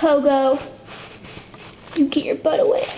Togo, You get your butt away.